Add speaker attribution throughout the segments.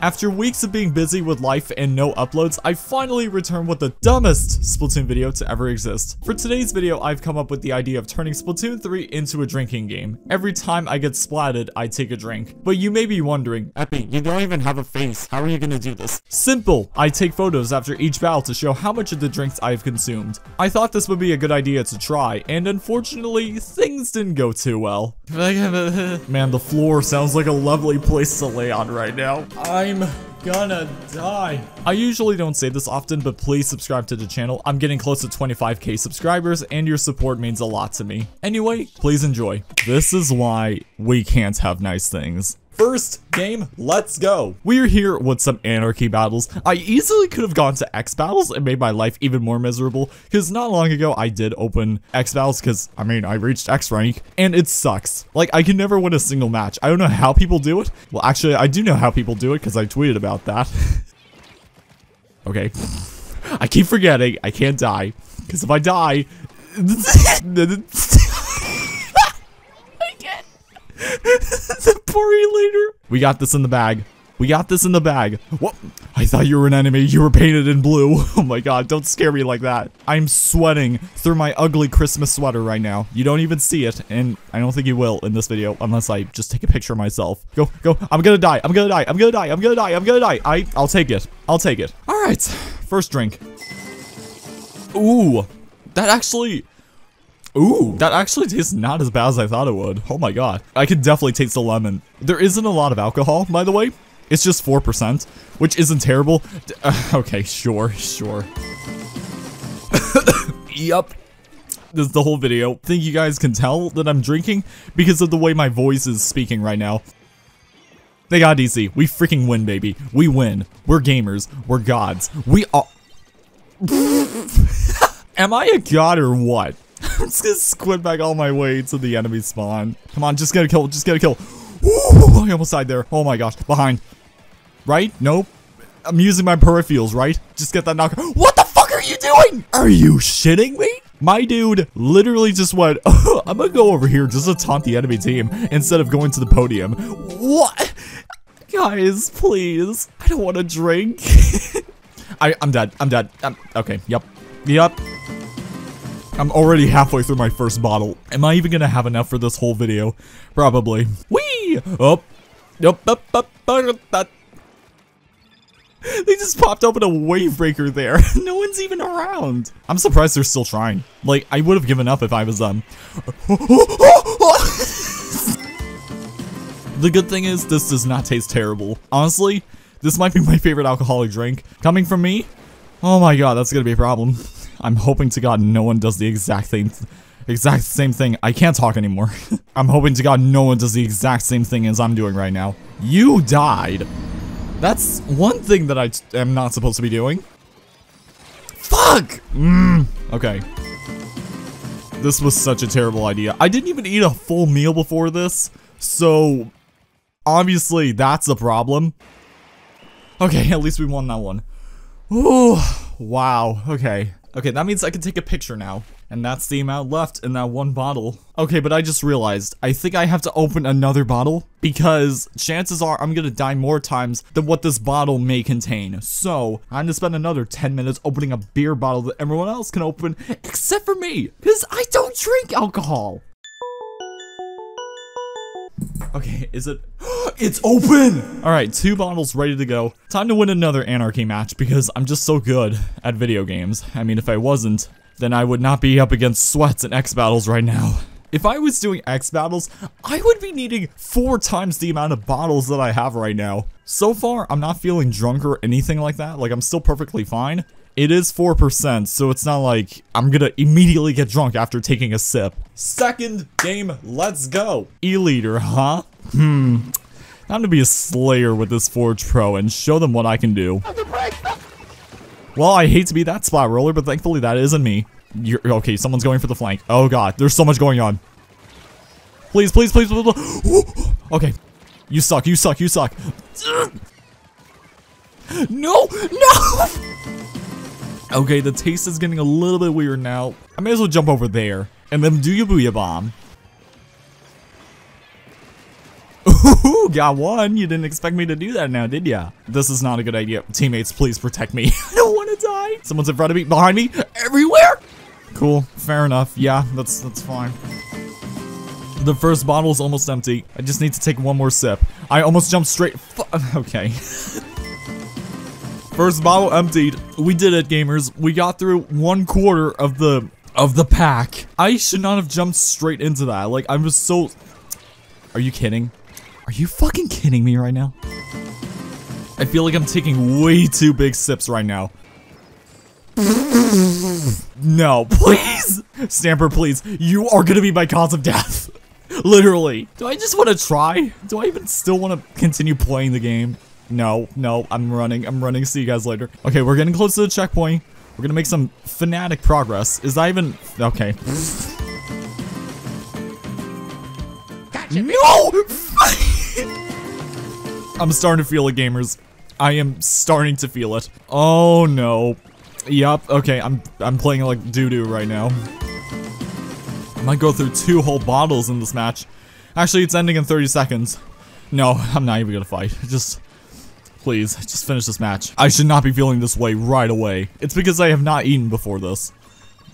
Speaker 1: After weeks of being busy with life and no uploads, I finally returned with the dumbest Splatoon video to ever exist. For today's video, I've come up with the idea of turning Splatoon 3 into a drinking game. Every time I get splatted, I take a drink. But you may be wondering,
Speaker 2: Eppy, you don't even have a face. How are you gonna do this?
Speaker 1: Simple! I take photos after each battle to show how much of the drinks I've consumed. I thought this would be a good idea to try, and unfortunately, things didn't go too well. Man, the floor sounds like a lovely place to lay on right now. I'm gonna die. I usually don't say this often, but please subscribe to the channel. I'm getting close to 25k subscribers, and your support means a lot to me. Anyway, please enjoy. This is why we can't have nice things. First game, let's go. We're here with some anarchy battles. I easily could have gone to X battles and made my life even more miserable because not long ago I did open X battles because I mean I reached X rank and it sucks. Like I can never win a single match. I don't know how people do it. Well actually I do know how people do it because I tweeted about that. okay. I keep forgetting I can't die because if I die the poor later. We got this in the bag. We got this in the bag. What? I thought you were an enemy. You were painted in blue. Oh my god, don't scare me like that. I'm sweating through my ugly Christmas sweater right now. You don't even see it, and I don't think you will in this video unless I just take a picture of myself. Go, go. I'm gonna die. I'm gonna die. I'm gonna die. I'm gonna die. I'm gonna die. I, I'll take it. I'll take it. All right, first drink. Ooh, that actually... Ooh, that actually tastes not as bad as I thought it would. Oh my god. I can definitely taste the lemon. There isn't a lot of alcohol, by the way. It's just 4%, which isn't terrible. Uh, okay, sure, sure. yup. This is the whole video. think you guys can tell that I'm drinking because of the way my voice is speaking right now. They got DC. We freaking win, baby. We win. We're gamers. We're gods. We are... Am I a god or what? I'm just gonna squid back all my way to the enemy spawn. Come on, just get a kill, just get a kill. Ooh, I almost died there. Oh my gosh, behind. Right? Nope. I'm using my peripherals, right? Just get that knock. What the fuck are you doing? Are you shitting me? My dude literally just went, oh, I'm gonna go over here just to taunt the enemy team instead of going to the podium. What? Guys, please. I don't want to drink. I, I'm dead. I'm dead. I'm, okay, yep. Yep. I'm already halfway through my first bottle. Am I even gonna have enough for this whole video? Probably. Whee! Up. They just popped open a wave breaker there. no one's even around. I'm surprised they're still trying. Like, I would have given up if I was them. the good thing is, this does not taste terrible. Honestly, this might be my favorite alcoholic drink. Coming from me, oh my god, that's gonna be a problem. I'm hoping to god no one does the exact same exact same thing. I can't talk anymore. I'm hoping to god no one does the exact same thing as I'm doing right now. You died. That's one thing that I am not supposed to be doing. Fuck! Mm, okay. This was such a terrible idea. I didn't even eat a full meal before this, so obviously that's a problem. Okay, at least we won that one. Ooh, wow, okay. Okay, that means I can take a picture now. And that's the amount left in that one bottle. Okay, but I just realized, I think I have to open another bottle because chances are I'm gonna die more times than what this bottle may contain. So, I'm gonna spend another 10 minutes opening a beer bottle that everyone else can open except for me because I don't drink alcohol. Okay, is it? it's open! Alright, two bottles ready to go. Time to win another Anarchy match because I'm just so good at video games. I mean, if I wasn't, then I would not be up against sweats and X battles right now. If I was doing X battles, I would be needing four times the amount of bottles that I have right now. So far, I'm not feeling drunk or anything like that. Like, I'm still perfectly fine. It is 4%, so it's not like I'm gonna immediately get drunk after taking a sip. Second game, let's go. E-liter, huh? Hmm. Time to be a slayer with this Forge Pro and show them what I can do. Well, I hate to be that spot roller, but thankfully that isn't me. You're, okay, someone's going for the flank. Oh god, there's so much going on. Please, please, please, please. Okay. You suck, you suck, you suck. No, no! Okay, the taste is getting a little bit weird now. I may as well jump over there and then do your booyah bomb. Ooh, Got one. You didn't expect me to do that now, did ya? This is not a good idea. Teammates, please protect me. I don't want to die. Someone's in front of me, behind me, everywhere. Cool. Fair enough. Yeah, that's that's fine. The first bottle is almost empty. I just need to take one more sip. I almost jumped straight. Okay. First bottle emptied. We did it, gamers. We got through one quarter of the of the pack. I should not have jumped straight into that. Like I'm just so. Are you kidding? Are you fucking kidding me right now? I feel like I'm taking way too big sips right now. No, please! Stamper, please. You are gonna be my cause of death. Literally. Do I just want to try? Do I even still want to continue playing the game? No, no, I'm running. I'm running. See you guys later. Okay, we're getting close to the checkpoint. We're gonna make some fanatic progress. Is that even... Okay. Gotcha. No! I'm starting to feel it, gamers. I am starting to feel it. Oh, no. Yup, okay, I'm I'm playing like doo-doo right now. I might go through two whole bottles in this match. Actually, it's ending in 30 seconds. No, I'm not even gonna fight. Just, please, just finish this match. I should not be feeling this way right away. It's because I have not eaten before this.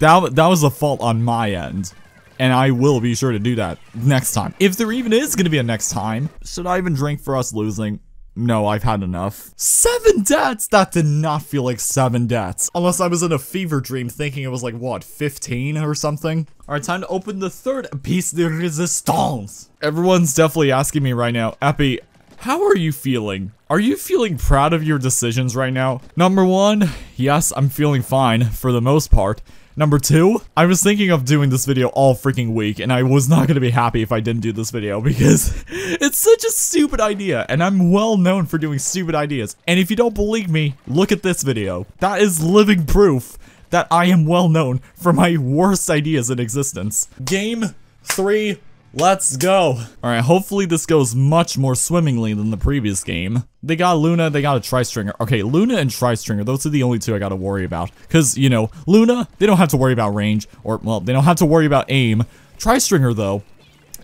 Speaker 1: That, that was a fault on my end. And I will be sure to do that next time. If there even is gonna be a next time, should I even drink for us losing? No, I've had enough. Seven deaths? That did not feel like seven deaths. Unless I was in a fever dream thinking it was like, what, 15 or something? Alright, time to open the third piece de resistance. Everyone's definitely asking me right now, Eppy, how are you feeling? Are you feeling proud of your decisions right now? Number one, yes, I'm feeling fine for the most part. Number two, I was thinking of doing this video all freaking week, and I was not going to be happy if I didn't do this video, because it's such a stupid idea, and I'm well known for doing stupid ideas. And if you don't believe me, look at this video. That is living proof that I am well known for my worst ideas in existence. Game 3 Let's go. Alright, hopefully this goes much more swimmingly than the previous game. They got Luna, they got a Tri-Stringer. Okay, Luna and Tri-Stringer, those are the only two I gotta worry about. Because, you know, Luna, they don't have to worry about range, or, well, they don't have to worry about aim. Tri-Stringer, though,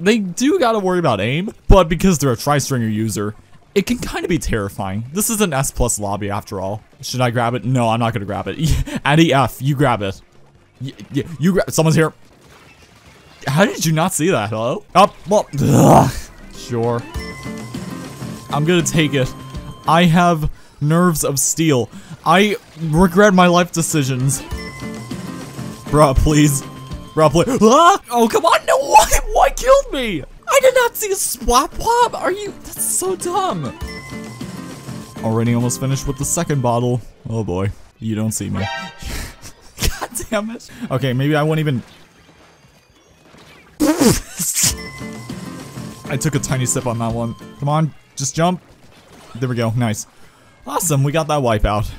Speaker 1: they do gotta worry about aim, but because they're a Tri-Stringer user, it can kind of be terrifying. This is an S plus lobby after all. Should I grab it? No, I'm not gonna grab it. Addy F, you grab it. Y you grab- someone's here. How did you not see that? Hello? Up. Oh, well, ugh. sure. I'm gonna take it. I have nerves of steel. I regret my life decisions. Bruh, please. Bruh, please. Ah! Oh, come on. No, why? Why killed me? I did not see a splat pop. Are you? That's so dumb. Already almost finished with the second bottle. Oh boy. You don't see me. God damn it. Okay, maybe I won't even I took a tiny sip on that one. Come on, just jump. There we go, nice. Awesome, we got that wipeout.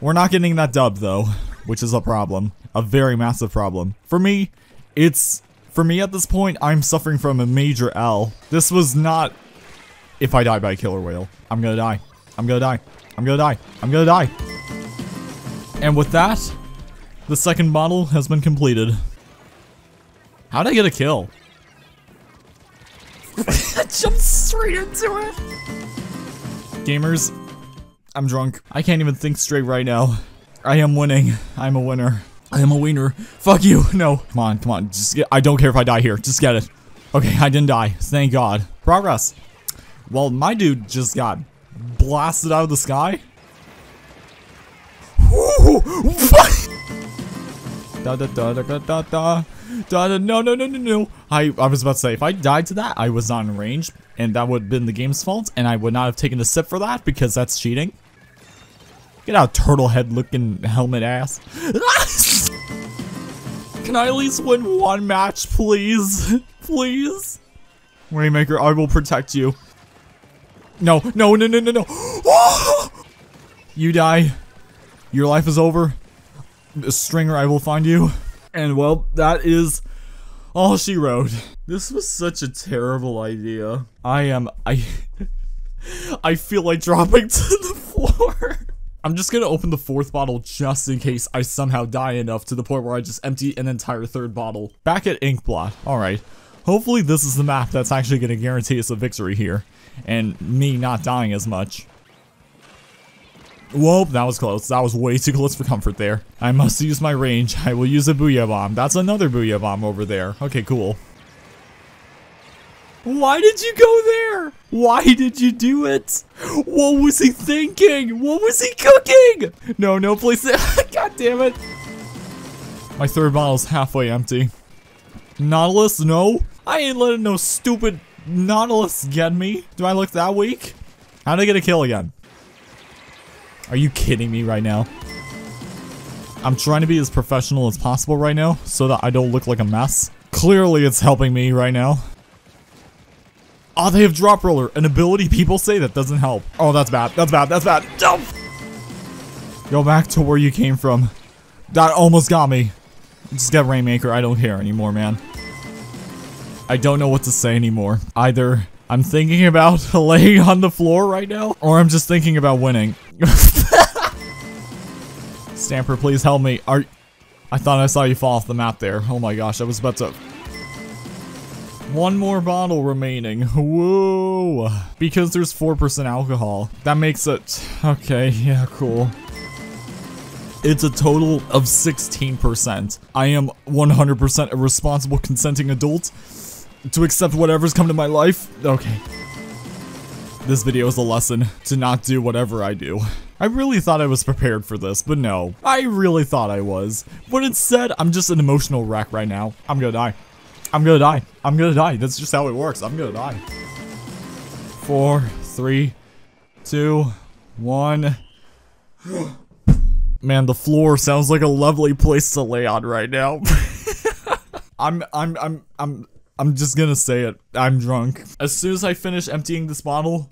Speaker 1: We're not getting that dub though, which is a problem. A very massive problem. For me, it's... For me at this point, I'm suffering from a major L. This was not... If I die by a killer whale, I'm gonna die. I'm gonna die. I'm gonna die. I'm gonna die. And with that, the second model has been completed. How'd I get a kill? I jumped straight into it! Gamers, I'm drunk. I can't even think straight right now. I am winning. I'm a winner. I am a wiener. Fuck you. No. Come on, come on. Just get- I don't care if I die here. Just get it. Okay, I didn't die. Thank God. Progress. Well, my dude just got blasted out of the sky. Ooh, what? Da da da da da da da. Da, da, no, no, no, no, no. I, I was about to say, if I died to that, I was not in range, and that would have been the game's fault, and I would not have taken a sip for that, because that's cheating. Get out, turtle head looking helmet ass. Can I at least win one match, please? please? Rainmaker, I will protect you. No, no, no, no, no, no. you die. Your life is over. Stringer, I will find you. And well, that is all she wrote. This was such a terrible idea. I am, I, I feel like dropping to the floor. I'm just gonna open the fourth bottle just in case I somehow die enough to the point where I just empty an entire third bottle. Back at Inkblot. Alright. Hopefully this is the map that's actually gonna guarantee us a victory here. and me not dying as much. Whoa, that was close. That was way too close for comfort there. I must use my range. I will use a Booyah Bomb. That's another Booyah Bomb over there. Okay, cool. Why did you go there? Why did you do it? What was he thinking? What was he cooking? No, no, please. God damn it. My third bottle's halfway empty. Nautilus, no. I ain't letting no stupid Nautilus get me. Do I look that weak? How'd I get a kill again? Are you kidding me right now? I'm trying to be as professional as possible right now so that I don't look like a mess. Clearly it's helping me right now. Oh, they have drop roller, an ability people say that doesn't help. Oh, that's bad. That's bad. That's bad. Go back to where you came from. That almost got me. Just get Rainmaker. I don't care anymore, man. I don't know what to say anymore. Either I'm thinking about laying on the floor right now, or I'm just thinking about winning. Stamper, please help me. Are I thought I saw you fall off the map there. Oh my gosh, I was about to... One more bottle remaining. Whoa. Because there's 4% alcohol. That makes it... Okay, yeah, cool. It's a total of 16%. I am 100% a responsible consenting adult to accept whatever's come to my life. Okay. This video is a lesson to not do whatever I do. I really thought I was prepared for this, but no. I really thought I was. But instead, I'm just an emotional wreck right now. I'm gonna die. I'm gonna die. I'm gonna die. That's just how it works. I'm gonna die. Four, three, two, one. Man, the floor sounds like a lovely place to lay on right now. I'm, I'm, I'm, I'm, I'm just gonna say it. I'm drunk. As soon as I finish emptying this bottle,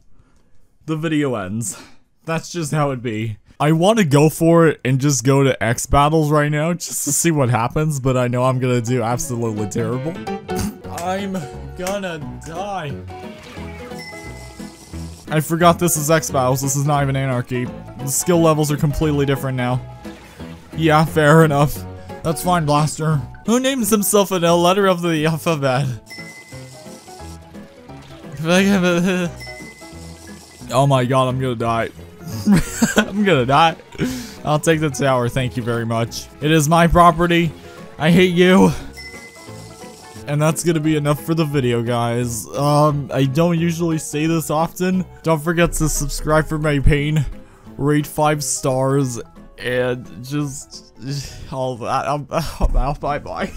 Speaker 1: the video ends. That's just how it be. I want to go for it and just go to X battles right now just to see what happens, but I know I'm gonna do absolutely terrible. I'm gonna die. I forgot this is X battles. This is not even Anarchy. The skill levels are completely different now. Yeah, fair enough. That's fine, Blaster. Who names himself an a letter of the alphabet? oh my god, I'm gonna die. I'm gonna die. I'll take the tower, thank you very much. It is my property. I hate you. And that's gonna be enough for the video, guys. Um, I don't usually say this often. Don't forget to subscribe for my pain, rate 5 stars, and just all that. I'm, I'm out. Bye-bye.